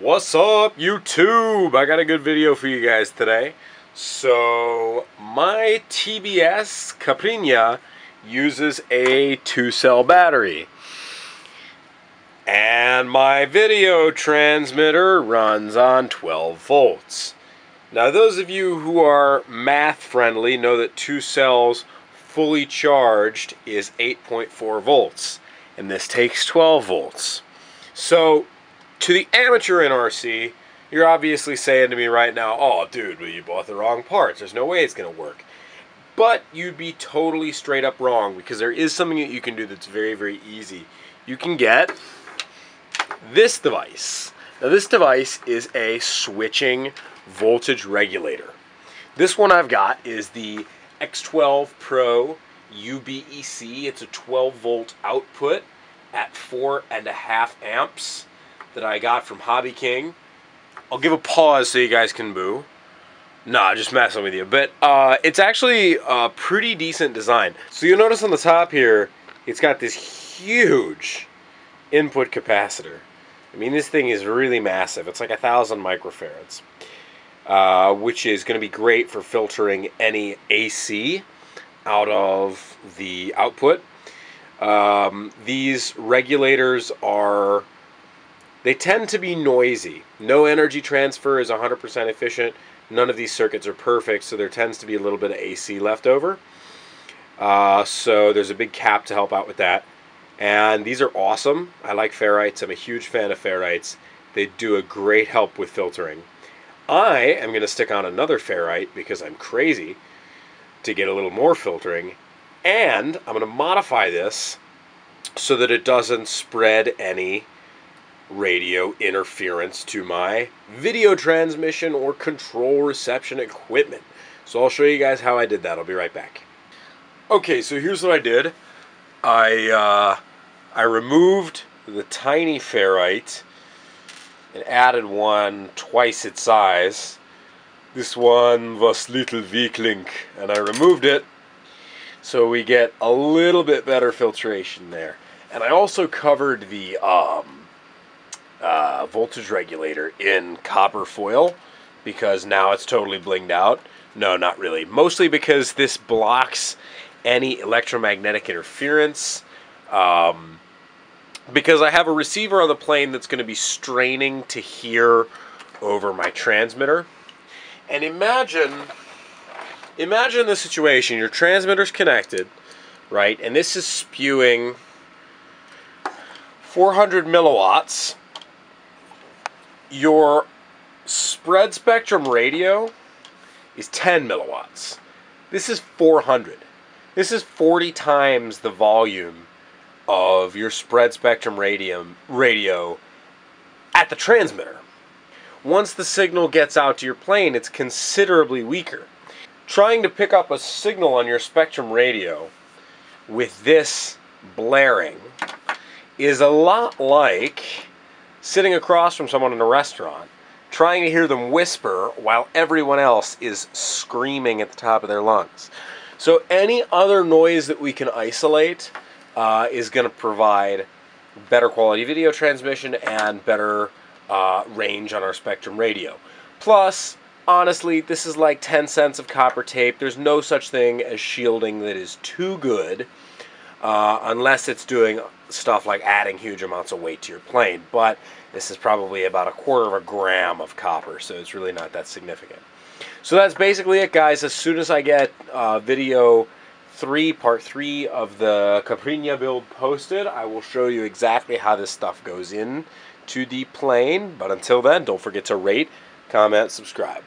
What's up, YouTube? I got a good video for you guys today. So, my TBS Caipirinha uses a two-cell battery. And my video transmitter runs on 12 volts. Now, those of you who are math friendly know that two cells fully charged is 8.4 volts. And this takes 12 volts. So, to the amateur NRC, you're obviously saying to me right now, oh, dude, well, you bought the wrong parts. There's no way it's going to work. But you'd be totally straight up wrong because there is something that you can do that's very, very easy. You can get this device. Now, this device is a switching voltage regulator. This one I've got is the X12 Pro UBEC. It's a 12 volt output at four and a half amps that I got from Hobby King. I'll give a pause so you guys can boo. Nah, just messing with you. But uh, it's actually a pretty decent design. So you'll notice on the top here, it's got this huge input capacitor. I mean, this thing is really massive. It's like a thousand microfarads, uh, which is going to be great for filtering any AC out of the output. Um, these regulators are they tend to be noisy. No energy transfer is 100% efficient. None of these circuits are perfect, so there tends to be a little bit of AC left over. Uh, so there's a big cap to help out with that. And these are awesome. I like ferrites. I'm a huge fan of ferrites. They do a great help with filtering. I am going to stick on another ferrite because I'm crazy to get a little more filtering. And I'm going to modify this so that it doesn't spread any radio interference to my video transmission or control reception equipment. So I'll show you guys how I did that. I'll be right back. Okay, so here's what I did. I uh, I removed the tiny ferrite and added one twice its size. This one was little weakling, and I removed it so we get a little bit better filtration there. And I also covered the um, uh, voltage regulator in copper foil because now it's totally blinged out. No, not really. Mostly because this blocks any electromagnetic interference. Um, because I have a receiver on the plane that's going to be straining to hear over my transmitter. And imagine, imagine the situation. Your transmitter's connected, right? And this is spewing 400 milliwatts your spread spectrum radio is 10 milliwatts. This is 400. This is 40 times the volume of your spread spectrum radium radio at the transmitter. Once the signal gets out to your plane, it's considerably weaker. Trying to pick up a signal on your spectrum radio with this blaring is a lot like sitting across from someone in a restaurant, trying to hear them whisper while everyone else is screaming at the top of their lungs. So any other noise that we can isolate uh, is going to provide better quality video transmission and better uh, range on our Spektrum radio. Plus, honestly, this is like 10 cents of copper tape. There's no such thing as shielding that is too good uh, unless it's doing stuff like adding huge amounts of weight to your plane. But this is probably about a quarter of a gram of copper, so it's really not that significant. So that's basically it, guys. As soon as I get uh, video 3, part 3 of the Caipirinha build posted, I will show you exactly how this stuff goes in to the plane. But until then, don't forget to rate, comment, subscribe.